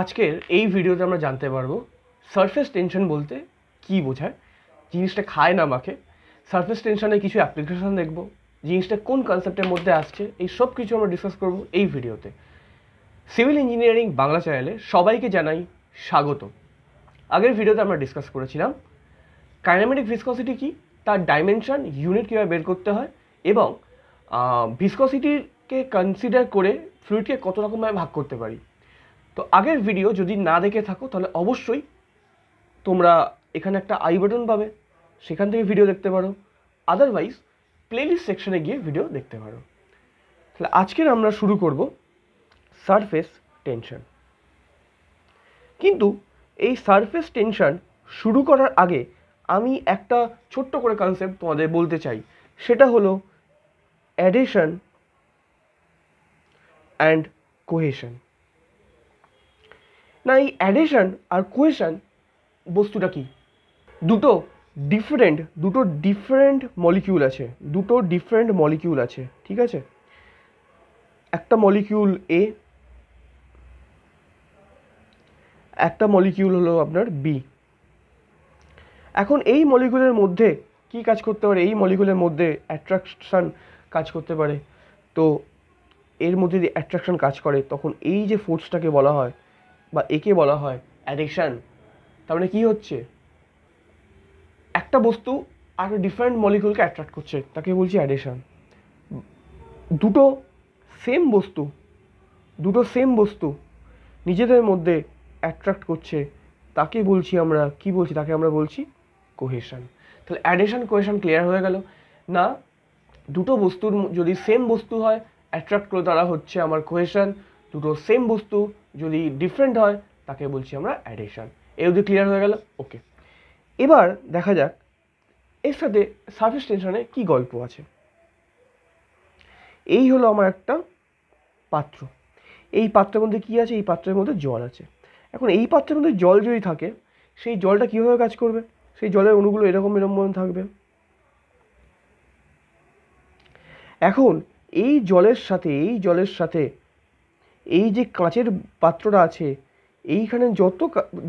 আজকের এই ভিডিওতে আমরা জানতে পারব সারফেস টেনশন বলতে কি বোঝায়? জিনিসটা খায় না মাখে সারফেস টেনশনের কিছু অ্যাপ্লিকেশন দেখব। জিনিসটা কোন কনসেপ্টের মধ্যে আসছে, এই সব কিছু আমরা ডিসকাস করব এই ভিডিওতে। সিভিল ইঞ্জিনিয়ারিং বাংলা চ্যানেলে সবাইকে জানাই স্বাগত। আগের ভিডিওতে আমরা ডিসকাস করেছিলাম কাইনামেটিক ভিসকসিটি কি, তার ডাইমেনশন ইউনিট কীভাবে বের করতে হয় এবং ভিসকসিটিকে কনসিডার করে ফ্লুইডকে কত রকমভাবে ভাগ করতে পারি। তো আগের ভিডিও যদি না দেখে থাকো, তাহলে অবশ্যই তোমরা এখানে একটা আই বাটন পাবে। সেখান থেকে ভিডিও দেখতে পারো। আদারওয়াইজ প্লেলিস্ট সেকশনে গিয়ে ভিডিও দেখতে পারো। তাহলে আজকের আমরা শুরু করব সারফেস টেনশন কিন্তু এই সারফেস টেনশন শুরু করার আগে আমি একটা ছোট্ট করে কনসেপ্ট তোমাদের বলতে চাই। সেটা হলো অ্যাডিশন অ্যান্ড কোহেশন না, এই অ্যাডিশন আর কোহেশন বস্তুটা কি? দুটো ডিফারেন্ট দুটো ডিফারেন্ট মলিকিউল আছে, দুটো ডিফারেন্ট মলিকিউল আছে, ঠিক আছে? একটা মলিকিউল এ একটা মলিকিউল হলো আপনার বি এখন এই মলিকিউলের মধ্যে কি কাজ করতে পারে? এই মলিকিউলের মধ্যে অ্যাট্রাকশন কাজ করতে পারে। তো এর মধ্যে যদি অ্যাট্রাকশন কাজ করে, তখন এই যে ফোর্সটাকে বলা হয় বা একে বলা হয় অ্যাডিকশান তার মানে কী হচ্ছে? একটা বস্তু আর ডিফারেন্ট মলিকুলকে অ্যাট্রাক্ট করছে, তাকে বলছি অ্যাডিশন দুটো সেম বস্তু, দুটো সেম বস্তু নিজেদের মধ্যে অ্যাট্রাক্ট করছে, তাকে বলছি আমরা, কি বলছি? তাকে আমরা বলছি কোহেশন তাহলে অ্যাডিশন কোহেশন ক্লিয়ার হয়ে গেল। না, দুটো বস্তুর যদি সেম বস্তু হয় অ্যাট্রাক্ট করে তারা হচ্ছে আমার কোহেশন দুটো সেম বস্তু যদি ডিফারেন্ট হয়, তাকে বলছি আমরা অ্যাডিশন এ অবধি ক্লিয়ার হয়ে গেল? ওকে এবার দেখা যাক, এর সাথে সার্ফেস টেনশনে কি গল্প আছে। এই হলো আমার একটা পাত্র। এই পাত্রের মধ্যে কি আছে? এই পাত্রের মধ্যে জল আছে। এখন এই পাত্রের মধ্যে জল যদি থাকে, সেই জলটা কীভাবে কাজ করবে? সেই জলের অণুগুলো এরকম এরকম থাকবে। এখন এই জলের সাথে, এই জলের সাথে এই যে কাঁচের পাত্রটা আছে, এইখানে যত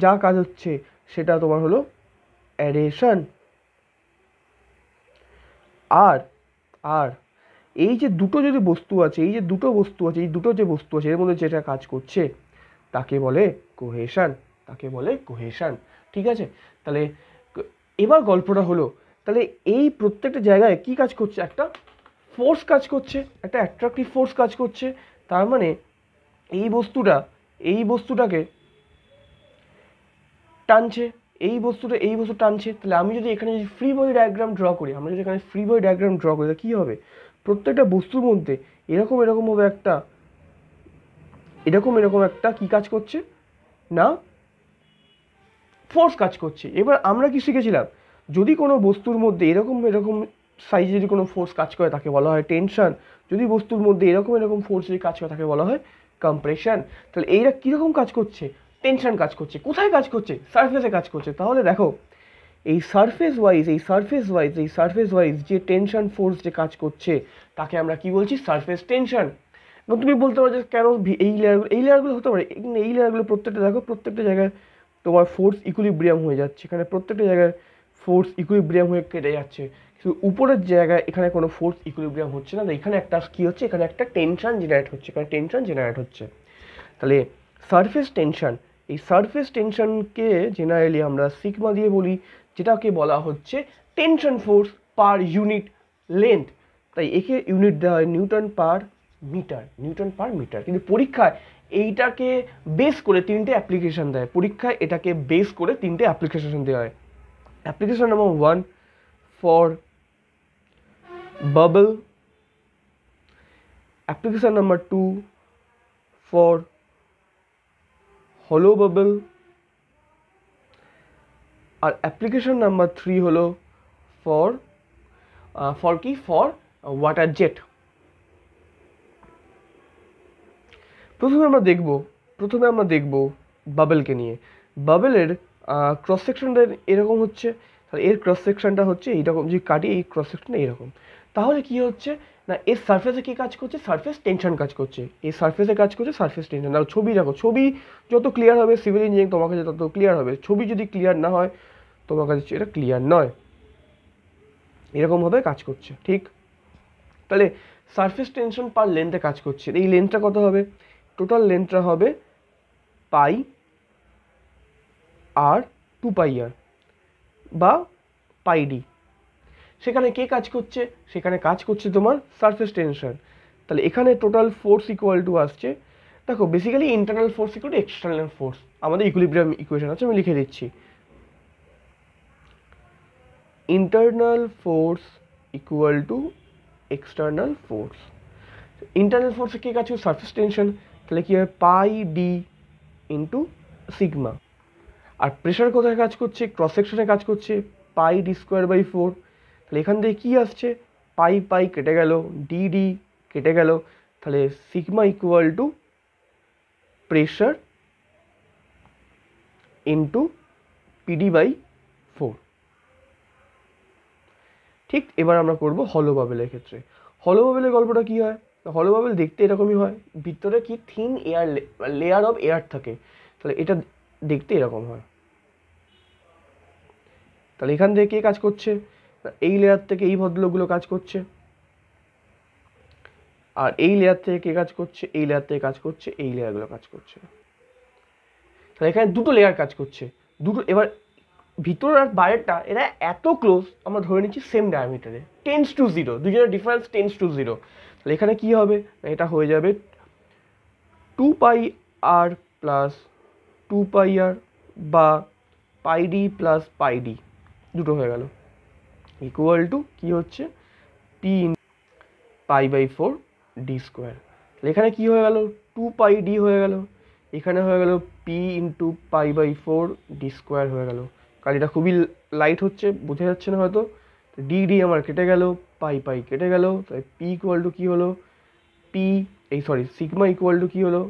যা কাজ হচ্ছে, সেটা তোমার হলো অ্যাডেশন আর আর, এই যে দুটো যদি বস্তু আছে, এই যে দুটো বস্তু আছে, এই দুটো যে বস্তু আছে, এর মধ্যে যেটা কাজ করছে, তাকে বলে কোহেশন তাকে বলে কোহেশন ঠিক আছে? তাহলে, এবার গল্পটা হলো, তাহলে এই প্রত্যেকটা জায়গায় কি কাজ করছে? একটা ফোর্স কাজ করছে, একটা অ্যাট্রাক্টিভ ফোর্স কাজ করছে, তার মানে এই বস্তুটা, এই বস্তুটাকে টানছে, এই বস্তুটা, এই বস্তু টানছে, তাহলে আমি যদি এখানে যদি ফ্রি বডি ডায়াগ্রাম ড্র করি, আমরা যদি এখানে ফ্রি বডি ডায়াগ্রাম ড্র করি, তাহলে কী হবে? প্রত্যেকটা বস্তুর মধ্যে এরকম এরকমভাবে একটা, এরকম এরকম একটা কি কাজ করছে? না ফোর্স কাজ করছে। এবার আমরা কি শিখেছিলাম? যদি কোনো বস্তুর মধ্যে এরকম এরকম সাইজে যদি কোনো ফোর্স কাজ করে, তাকে বলা হয় টেনশন যদি বস্তুর মধ্যে এরকম এরকম ফোর্স যদি কাজ করে, তাকে বলা হয় কম্প্রেশন তাহলে এইটা কীরকম কাজ করছে? টেনশন কাজ করছে। কোথায় কাজ করছে? সারফেসে কাজ করছে। তাহলে দেখো, এই সারফেস ওয়াইজ এই সারফেস ওয়াইজ এই সারফেস ওয়াইজ যে টেনশন ফোর্স যে কাজ করছে, তাকে আমরা কি বলছি? সারফেস টেনশন এবং তুমি বলতে পারো যে কেন এই লেয়ারগুলো এই লেয়ারগুলো হতে পারে। এই লেয়ারগুলো প্রত্যেকটা দেখো, প্রত্যেকটা জায়গায় তোমার ফোর্স ইকুইলিব্রিয়াম হয়ে যাচ্ছে। এখানে প্রত্যেকটা জায়গায় ফোর্স ইকুইলিব্রিয়াম হয়ে কেটে যাচ্ছে। উপরের জায়গায় এখানে কোনো ফোর্স ইকুইলিব্রিয়াম হচ্ছে না এখানে একটা কী হচ্ছে? এখানে একটা টেনশন জেনারেট হচ্ছে, এখানে টেনশন জেনারেট হচ্ছে। তাহলে সারফেস টেনশন এই সারফেস টেনশনকে জেনারেলি আমরা সিগমা দিয়ে বলি, যেটাকে বলা হচ্ছে tension force per unit length তাই একে ইউনিট দেওয়া হয় newton per metre, newton per metre. কিন্তু পরীক্ষায় এইটাকে বেস করে তিনটে অ্যাপ্লিকেশন দেয়। পরীক্ষায় এটাকে বেস করে তিনটে অ্যাপ্লিকেশান দেওয়া হয়। Application number one for bubble application number two for হলো বাবল আর অ্যাপ্লিকেশন নাম্বার থ্রি হলো ফর ফর কি? ফর ওয়াটার জেট প্রথমে আমরা দেখব, প্রথমে আমরা দেখব বাবেলকে নিয়ে। বাবেলের ক্রস সেকশনটা এরকম হচ্ছে। এর ক্রস সেকশনটা হচ্ছে এইরকম যদি কাটি এই ক্রস সেকশনটা এরকম তাহলে কি হচ্ছে? না, এর সারফেসে কী কাজ করছে? সারফেস টেনশন কাজ করছে। এই সারফেসে কাজ করছে সারফেস টেনশন আর ছবি দেখো, ছবি যত ক্লিয়ার হবে সিভিল ইঞ্জিনিয়ারিং তোমার কাছে তত ক্লিয়ার হবে। ছবি যদি ক্লিয়ার না হয়, তোমার কাছে এটা ক্লিয়ার নয়। এরকমভাবে কাজ করছে, ঠিক? তাহলে সারফেস টেনশন পার লেন্থে কাজ করছে। এই লেন্থটা কত হবে? টোটাল লেন্থটা হবে পাই আর টু পাই আর বা পাই ডি সেখানে কে কাজ করছে? সেখানে কাজ করছে তোমার সারফেস টেনশন তাহলে এখানে টোটাল ফোর্স ইকুয়াল টু আসছে। দেখো basically internal force equal to external force আমাদের ইকুইলিব্রিয়াম ইকুয়েশন আছে, আমি লিখে দিচ্ছি। Internal force equal to external force internal ফোর্সে কী কাজ করছে সারফেস টেনশন তাহলে কী হবে পাই ডি ইন্টু সিগমা আর প্রেশার কোথায় কাজ করছে? ক্রস সেকশনে কাজ করছে। Pi D square by four তাহলে এখান থেকে কী আসছে? পাই পাই কেটে গেল ডি ডি কেটে গেল। তাহলে sigma equal to pressure into PD by four ঠিক এবার আমরা করব হলো বাবেলের ক্ষেত্রে। হলো বাবেলের গল্পটা কী হয়? হলো বাবেল দেখতে এরকমই হয়, ভিতরে কি thin air layer of air থাকে। তাহলে এটা দেখতে এরকম হয়। তাহলে এখান থেকে কে কাজ করছে? এই লেয়ার থেকে এই ভদ্রলোকগুলো কাজ করছে। আর এই লেয়ার থেকে কে কাজ করছে? এই লেয়ার থেকে কাজ করছে, এই লেয়ারগুলো কাজ করছে। তাহলে এখানে দুটো লেয়ার কাজ করছে। দুটো, এবার ভিতর আর বাইরেরটা, এরা এত ক্লোজ আমরা ধরে নিচ্ছি সেম ডায়ামিটারে টেন্স টু জিরো দুজনের ডিফারেন্স টেন্স টু জিরো তাহলে এখানে কী হবে? এটা হয়ে যাবে two pi R plus two pi R বা pi D plus pi D দুটো হয়ে গেল। ইকুয়াল টু কী হচ্ছে? P in pi by four D square এখানে কী হয়ে গেল? টু পাই ডি হয়ে গেল। এখানে হয়ে গেল P into pi by four D square হয়ে গেল। কারণ এটা খুবই লাইট হচ্ছে, বোঝা যাচ্ছে না হয়তো। ডি ডি আমার কেটে গেল পাই পাই কেটে গেল। তাই পি ইকুয়াল টু কী হলো? পি এই সরি সিগমা ইকুয়াল টু কী হলো?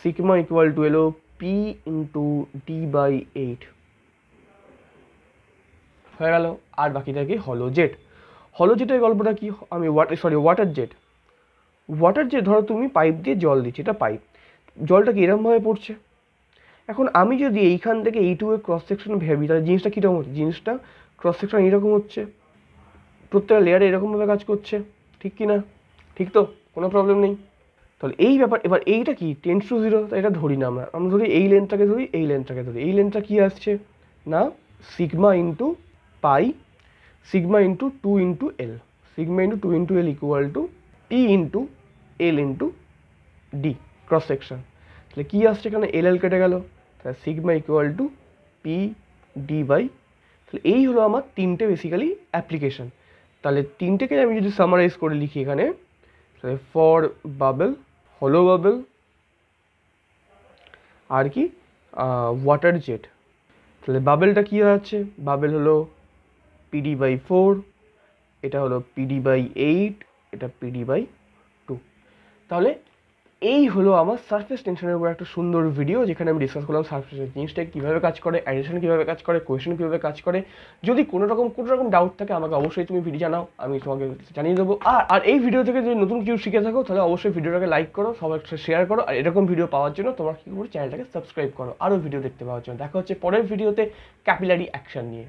সিগমা ইকুয়াল টু এলো P into D by eight হয়ে গেল। আর বাকি থাকে হলো জেট। হলো জেটের গল্পটা কি? আমি water sorry water jet water jet ধরো তুমি পাইপ দিয়ে জল দিচ্ছি, এটা পাইপ জলটা কি এরমভাবে পড়ছে? এখন আমি যদি এইখান থেকে এইটুকু ক্রস সেকশন ভেবি তাহলে জিনিসটা কীরকম হচ্ছে? জিনিসটা ক্রস সেকশন এইরকম হচ্ছে। প্রত্যেকটা লেয়ারে এরকমভাবে কাজ করছে। ঠিক কি না ঠিক তো? কোনো প্রবলেম নেই। তাহলে এই ব্যাপার, এবার এইটা কি? টেন টু জিরো এটা ধরি না আমরা। আমরা ধরি এই লেন্থটাকে ধরি, এই লেন্থটাকে ধরি। এই লেন্থটা কী আসছে? না? Sigma into pi sigma into two into L sigma into two into L equal to P into L into D cross section তাহলে কী আসছে এখানে? এল এল কেটে গেল। তাহলে sigma equal to P D by তাহলে এই হলো আমার তিনটে বেসিক্যালি অ্যাপ্লিকেশন তাহলে তিনটেকে আমি যদি সামারাইজ করে লিখি এখানে, তাহলে ফর বাবেল হলো বাবেল আর কি ওয়াটার জেট তাহলে বাবেলটা কী আছে বাবেল হলো পিডি বাই ফোর এটা হলো পিডি বাই এইট এটা পিডি বাই টু তাহলে এই হলো আমার সারফেস টেনশনের উপর একটা সুন্দর ভিডিও যেখানে আমি ডিসকাস করলাম সারফেসের জিনিসটা কীভাবে কাজ করে অ্যাডিশন কীভাবে কাজ করে কোয়েশন কীভাবে কাজ করে। যদি কোনো রকম কোনো রকম ডাউট থাকে, আমাকে অবশ্যই তুমি ভিডিও জানাও, আমি তোমাকে জানিয়ে দেবো। আর আর এই ভিডিও থেকে যদি নতুন কিছু শিখে থাকো, তাহলে অবশ্যই ভিডিওটাকে লাইক করো সবার সাথে শেয়ার করো, আর এরকম ভিডিও পাওয়ার জন্য তোমার কী করো চ্যানেলটাকে সাবস্ক্রাইব করো, আরও ভিডিও দেখতে পাওয়ার জন্য। দেখা হচ্ছে পরের ভিডিওতে ক্যাপিলারি অ্যাকশন নিয়ে।